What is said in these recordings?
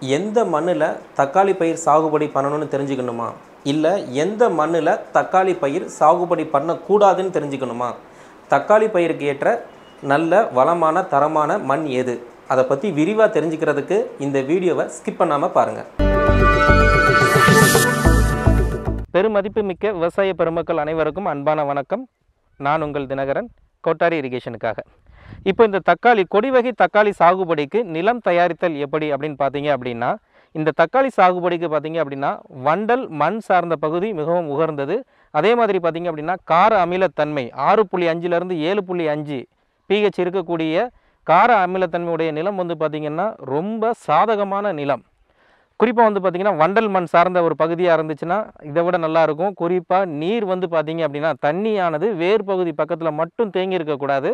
எந்த மண்ணில் தக்காளி பயிர் சாகுபடி பண்ணணும்னு தெரிஞ்சுக்கணுமா? இல்லை எந்த மண்ணில் தக்காளி பயிர் சாகுபடி பண்ணக்கூடாதுன்னு தெரிஞ்சுக்கணுமா? தக்காளி பயிருக்கு ஏற்ற நல்ல வளமான தரமான மண் எது? அதை பற்றி விரிவாக தெரிஞ்சுக்கிறதுக்கு இந்த வீடியோவை ஸ்கிப் பண்ணாமல் பாருங்கள் பெருமதிப்பு மிக்க விவசாய பெருமக்கள் அனைவருக்கும் அன்பான வணக்கம். நான் உங்கள் தினகரன். கோட்டாரி இரிகேஷனுக்காக. இப்போ இந்த தக்காளி கொடி வகை தக்காளி சாகுபடிக்கு நிலம் தயாரித்தல் எப்படி அப்படின்னு பார்த்தீங்க அப்படின்னா இந்த தக்காளி சாகுபடிக்கு பார்த்தீங்க அப்படின்னா வண்டல் மண் சார்ந்த பகுதி மிகவும் உகர்ந்தது. அதே மாதிரி பார்த்தீங்க அப்படின்னா கார அமிலத்தன்மை ஆறு புள்ளி அஞ்சுலேருந்து ஏழு புள்ளி அஞ்சு பிஹெச் இருக்கக்கூடிய கார அமிலத்தன்மையுடைய நிலம் வந்து பார்த்திங்கன்னா ரொம்ப சாதகமான நிலம். குறிப்பாக வந்து பார்த்திங்கன்னா வண்டல் மண் சார்ந்த ஒரு பகுதியாக இருந்துச்சுன்னா இதை விட நல்லாயிருக்கும் குறிப்பாக நீர் வந்து பார்த்திங்க அப்படின்னா தண்ணியானது வேர் பகுதி பக்கத்தில் மட்டும் தேங்கி இருக்கக்கூடாது.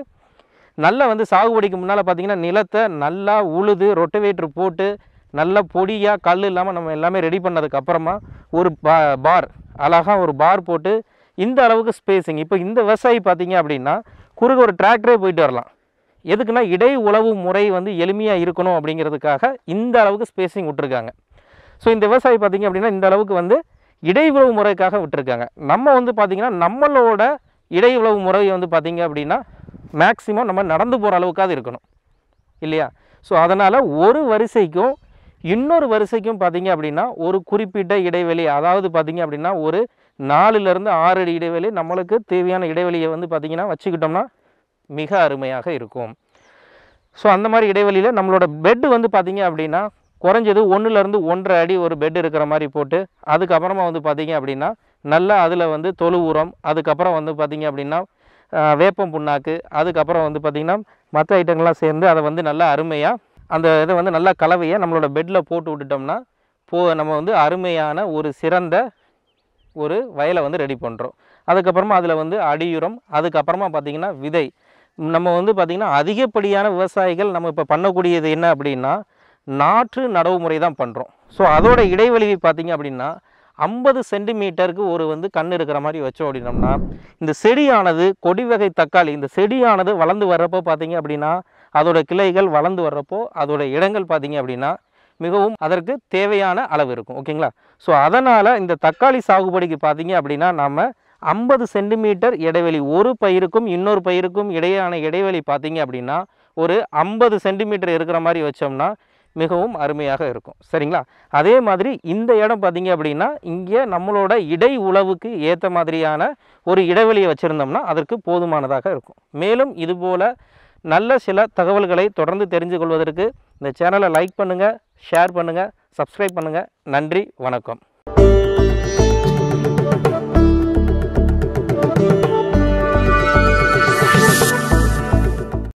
நல்லா வந்து சாகுபடிக்கு முன்னால் பார்த்திங்கன்னா நிலத்தை நல்லா உழுது ரொட்டவேட்ரு போட்டு நல்லா பொடியாக கல் இல்லாமல் நம்ம எல்லாமே ரெடி பண்ணதுக்கு அப்புறமா ஒரு பா பார் அழகாக ஒரு பார் போட்டு இந்த அளவுக்கு ஸ்பேஸிங் இப்போ இந்த விவசாயி பார்த்தீங்க அப்படின்னா குறுக ஒரு டிராக்டரே போயிட்டு வரலாம். எதுக்குன்னா இடை உழவு முறை வந்து எளிமையாக இருக்கணும் அப்படிங்கிறதுக்காக இந்த அளவுக்கு ஸ்பேஸிங் விட்டுருக்காங்க. ஸோ இந்த விவசாயி பார்த்திங்க அப்படின்னா இந்த அளவுக்கு வந்து இடை உழவு முறைக்காக விட்டுருக்காங்க. நம்ம வந்து பார்த்திங்கன்னா நம்மளோட இடை உழவு முறை வந்து பார்த்திங்க அப்படின்னா மேக்ஸிமம் நம்ம நடந்து போகிற அளவுக்காவது இருக்கணும். இல்லையா? ஸோ அதனால் ஒரு வரிசைக்கும் இன்னொரு வரிசைக்கும் பார்த்திங்க அப்படின்னா ஒரு குறிப்பிட்ட இடைவெளி அதாவது பார்த்திங்க அப்படின்னா ஒரு நாலுலேருந்து ஆறு அடி இடைவெளி நம்மளுக்கு தேவையான இடைவெளியை வந்து பார்த்திங்கன்னா வச்சுக்கிட்டோம்னா மிக அருமையாக இருக்கும். ஸோ அந்த மாதிரி இடைவெளியில் நம்மளோட பெட்டு வந்து பார்த்திங்க அப்படின்னா குறைஞ்சது ஒன்றுலேருந்து ஒன்றரை அடி ஒரு பெட் இருக்கிற மாதிரி போட்டு அதுக்கப்புறமா வந்து பார்த்திங்க அப்படின்னா நல்லா அதில் வந்து தொழு உரம் அதுக்கப்புறம் வந்து பார்த்திங்க அப்படின்னா வேப்பம் புண்ணாக்கு அதுக்கப்புறம் வந்து பார்த்திங்கன்னா மற்ற ஐட்டங்கள்லாம் சேர்ந்து அதை வந்து நல்லா அருமையாக அந்த இதை வந்து நல்லா கலவையை நம்மளோட பெட்டில் போட்டு விட்டுட்டோம்னா போ நம்ம வந்து அருமையான ஒரு சிறந்த ஒரு வயலை வந்து ரெடி பண்ணுறோம் அதுக்கப்புறமா அதில் வந்து அடியுரம் அதுக்கப்புறமா பார்த்திங்கன்னா விதை. நம்ம வந்து பார்த்திங்கன்னா அதிகப்படியான விவசாயிகள் நம்ம இப்போ பண்ணக்கூடியது என்ன அப்படின்னா நாற்று நடவு முறை தான் பண்ணுறோம் ஸோ அதோட இடைவெளி பார்த்திங்க அப்படின்னா ஐம்பது சென்டிமீட்டருக்கு ஒரு வந்து கண் இருக்கிற மாதிரி வச்சோம் அப்படின்னோம்னா இந்த செடியானது கொடி வகை தக்காளி இந்த செடியானது வளர்ந்து வர்றப்போ பார்த்தீங்க அப்படின்னா அதோட கிளைகள் வளர்ந்து வர்றப்போ அதோட இடங்கள் பார்த்தீங்க அப்படின்னா மிகவும் அதற்கு தேவையான அளவு இருக்கும். ஓகேங்களா? ஸோ அதனால் இந்த தக்காளி சாகுபடிக்கு பார்த்தீங்க அப்படின்னா நம்ம ஐம்பது சென்டிமீட்டர் இடைவெளி ஒரு பயிருக்கும் இன்னொரு பயிருக்கும் இடையான இடைவெளி பார்த்தீங்க அப்படின்னா ஒரு ஐம்பது சென்டிமீட்டர் இருக்கிற மாதிரி வச்சோம்னா மிகவும் அருமையாக இருக்கும். சரிங்களா? அதே மாதிரி இந்த இடம் பார்த்தீங்க அப்படின்னா இங்கே நம்மளோட இடை உழவுக்கு ஏற்ற மாதிரியான ஒரு இடைவெளியை வச்சுருந்தோம்னா அதற்கு போதுமானதாக இருக்கும். மேலும் இதுபோல் நல்ல சில தகவல்களை தொடர்ந்து தெரிஞ்சு கொள்வதற்கு இந்த சேனலை லைக் பண்ணுங்கள் ஷேர் பண்ணுங்கள் சப்ஸ்கிரைப் பண்ணுங்கள் நன்றி வணக்கம்.